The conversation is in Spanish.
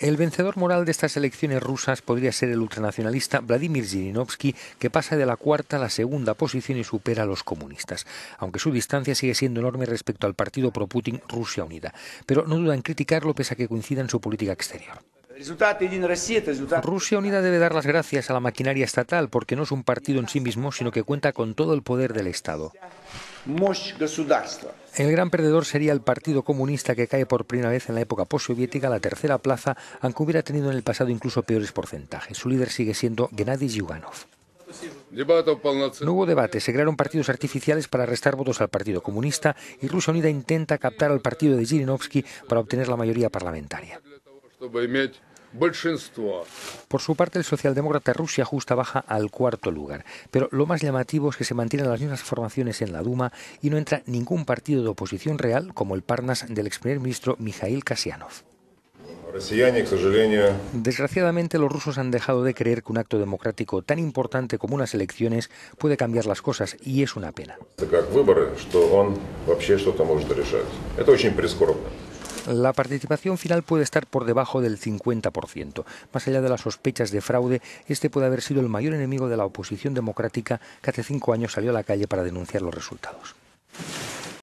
El vencedor moral de estas elecciones rusas podría ser el ultranacionalista Vladimir Zhirinovsky, que pasa de la cuarta a la segunda posición y supera a los comunistas, aunque su distancia sigue siendo enorme respecto al partido pro-Putin Rusia Unida. Pero no duda en criticarlo pese a que coincida en su política exterior. Rusia Unida debe dar las gracias a la maquinaria estatal porque no es un partido en sí mismo, sino que cuenta con todo el poder del Estado. El gran perdedor sería el Partido Comunista que cae por primera vez en la época postsoviética a la tercera plaza, aunque hubiera tenido en el pasado incluso peores porcentajes. Su líder sigue siendo Gennady Zyuganov. No hubo debate, se crearon partidos artificiales para restar votos al Partido Comunista y Rusia Unida intenta captar al partido de Zhirinovsky para obtener la mayoría parlamentaria. Por su parte, el socialdemócrata Rusia Justa baja al cuarto lugar. Pero lo más llamativo es que se mantienen las mismas formaciones en la Duma y no entra ningún partido de oposición real como el Parnas del ex primer ministro Mikhail Kasyanov. Desgraciadamente, los rusos han dejado de creer que un acto democrático tan importante como unas elecciones puede cambiar las cosas y es una pena. La participación final puede estar por debajo del 50%. Más allá de las sospechas de fraude, este puede haber sido el mayor enemigo de la oposición democrática que hace cinco años salió a la calle para denunciar los resultados.